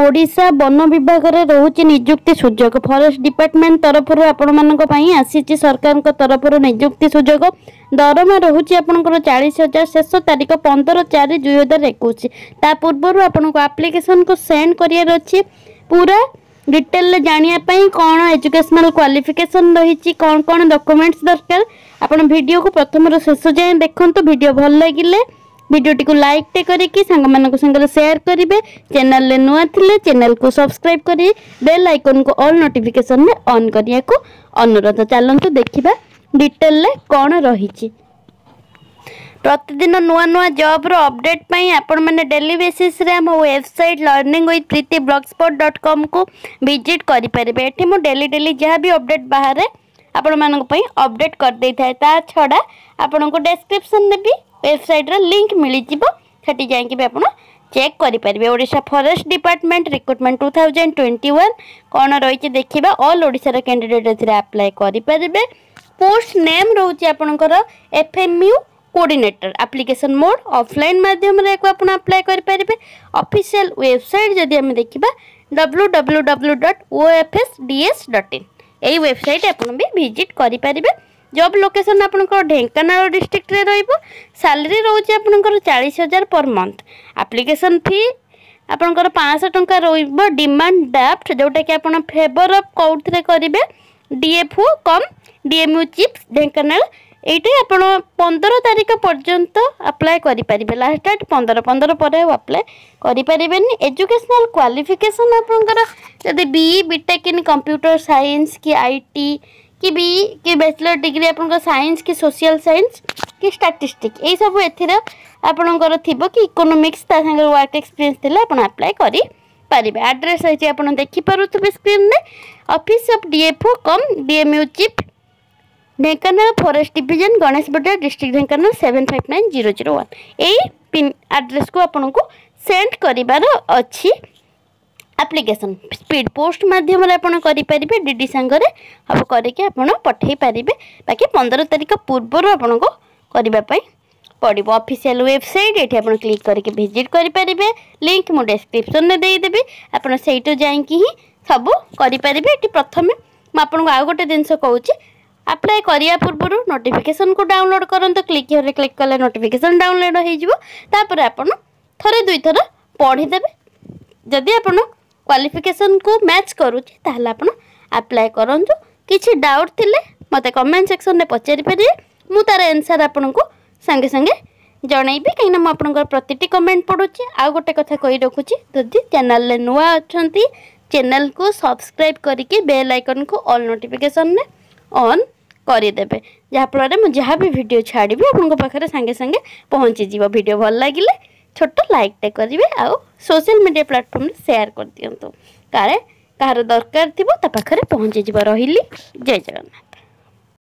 ଓଡ଼ିଶା ବନ ବିଭାଗରେ ରହୁଛି ନିଯୁକ୍ତି ସୁଯୋଗ ଫରେଷ୍ଟ ଡିପାର୍ଟମେଣ୍ଟ ତରଫରୁ ଆପଣମାନଙ୍କ ପାଇଁ ଆସିଛି ସରକାରଙ୍କ ତରଫରୁ ନିଯୁକ୍ତି ସୁଯୋଗ ଦରମା ରହୁଛି ଆପଣଙ୍କର ଚାଳିଶ ହଜାର ଶେଷ ତାରିଖ ପନ୍ଦର ଚାରି ଦୁଇ ହଜାର ଏକୋଇଶ ତା ପୂର୍ବରୁ ଆପଣଙ୍କୁ ଆପ୍ଲିକେସନ୍କୁ ସେଣ୍ଡ କରିବାର ଅଛି ପୁରା ଡିଟେଲରେ ଜାଣିବା ପାଇଁ କ'ଣ ଏଜୁକେସନାଲ୍ କ୍ୱାଲିଫିକେସନ୍ ରହିଛି କ'ଣ କ'ଣ ଡକୁମେଣ୍ଟସ୍ ଦରକାର ଆପଣ ଭିଡ଼ିଓକୁ ପ୍ରଥମରୁ ଶେଷ ଯାଏଁ ଦେଖନ୍ତୁ ଭିଡ଼ିଓ ଭଲ ଲାଗିଲେ भिडियोट लाइक टे सेयार करेंगे चैनल नुआ थे चेल को सब्सक्राइब कर बेल आइकन को अल नोटिफिकेसन में अन् करने को अनुरोध चलतु देखा डिटेल कौन रही प्रतिदिन नुआ नुआ जब रपडेट पर daily basis website learning oath Preeti blog spot dot com को भिजिट करेंगे ये मुझे डेली डेली जहाँ भी अपडेट बाहर आपण मानी अपडेट करदे छड़ा आपण को डेस्क्रिपन देवी ୱେବସାଇଟ୍ର ଲିଙ୍କ୍ ମିଳିଯିବ ସେଠି ଯାଇକି ବି ଆପଣ ଚେକ୍ କରିପାରିବେ Odisha forest department recruitment two thousand twenty one କ'ଣ ରହିଛି ଦେଖିବା ଅଲ୍ ଓଡ଼ିଶାର କ୍ୟାଣ୍ଡିଡେଟ୍ ଏଥିରେ ଆପ୍ଲାଏ କରିପାରିବେ ପୋଷ୍ଟ ନେମ୍ ରହୁଛି ଆପଣଙ୍କର F M U coordinator application mode offline মাধ্যমে আপনার আপ্লাই করে পেবে অফিসিয়াল ওয়েবসাইট যদি আমি দেখা W W W dot OFS DS dot in এই ওয়েবসাইট আপনার ভিজিট করে পেবে জব লোকেসন আপনার ঢেঙ্কানাল ডিস্ট্রিক্টরে রহব স্যালারি রয়েছে আপনার চাশ হাজার পর মন্থ আপ্লিকেসন ফি আপনার পাঁচশহ টঙ্কা রহব ডিমান্ড ড্রাফট যেটাকি আপনার ফেভর অফ কেউথে করবে ডিএফ কম ডিএমইউ চিপস ঢেঙ্কানাল এইটি আপনার পনেরো তারিখ পর্যন্ত আপ্লাই করে পারবে লাস্ট ডেট পনেরো পনেরো পরে আপ্লাই করে পারবে এজুকেশনাল কোয়ালিফিকেসন আপনার যদি B E B Tech in computer science কি আইটি କି ବି କି ବ୍ୟାଚଲର୍ ଡିଗ୍ରୀ ଆପଣଙ୍କର ସାଇନ୍ସ କି ସୋସିଆଲ ସାଇନ୍ସ କି ଷ୍ଟାଟିଷ୍ଟିକ୍ ଏଇସବୁ ଏଥିରେ ଆପଣଙ୍କର ଥିବ କି ଇକୋନୋମିକ୍ସ ତା ସାଙ୍ଗରେ ୱାର୍କ ଏକ୍ସପିରିଏନ୍ସ ଥିଲେ ଆପଣ ଆପ୍ଲାଏ କରିପାରିବେ ଆଡ୍ରେସ୍ ହେଇଛି ଆପଣ ଦେଖିପାରୁଥିବେ ସ୍କ୍ରିନ୍ରେ office of D F O cum D M U chief Dhenkanal forest division Ganesh Bada district Dhenkanal seven five nine zero zero one ଏଇ ପିନ୍ ଆଡ୍ରେସ୍କୁ ଆପଣଙ୍କୁ ସେଣ୍ଡ କରିବାର ଅଛି আপ্লিকেসন স্পিড পোস্ট মাধ্যমে আপনার করে ডিডি সাংরে সব করি আপনার পঠাই পারে বাকি পনেরো তারিখ পূর্বর আপনার করা পড়ব অফিসিয়াল ওয়েবসাইট এটি আপনার ক্লিক করি ভিজিট করে পারে লিঙ্ক মু ডেসক্রিপশনে দিয়েদেবি আপনার সেইটু যাই হি সবু করে পারে এটি প্রথমে মু আপনার আউ গোটে জিনিস কৌছি আপ্লাই করা পূর্বর নোটিফিকেসন কু ডাউনলোড করতো ক্লিক হিওরে ক্লিক কলে নোটিফিকেসন ডাউনলোড হয়ে যাব তাপরে আপনার থরে দুই থর পড়িদেবে যদি আপনার क्वाफिकेसन को मैच करूँ आप्लाय कर डाउट थी मत कमेंट सेक्शन में पचारिपरि मुझार एनसर आपण को सागे सांगे जनईबी कहीं आप प्रति कमेंट पढ़ुचे आउ गोटे कथा कही रखुची जब चेल नुआ अच्छा चेल को सब्सक्राइब करके बेल आइकन को अल नोटिफिकेसन में अन् करदे जहाँफल मुझे जहाँ भी भिड छाड़ी आपे सांगे, सांगे पहुँची जीव भिड भल लगे ଛୋଟ ଲାଇକ୍ଟେ କରିବେ ଆଉ ସୋସିଆଲ୍ ମିଡ଼ିଆ ପ୍ଲାଟଫର୍ମରେ ସେୟାର କରିଦିଅନ୍ତୁ କାଳେ କାହାର ଦରକାର ଥିବ ତା ପାଖରେ ପହଞ୍ଚିଯିବ ରହିଲି ଜୟ ଜଗନ୍ନାଥ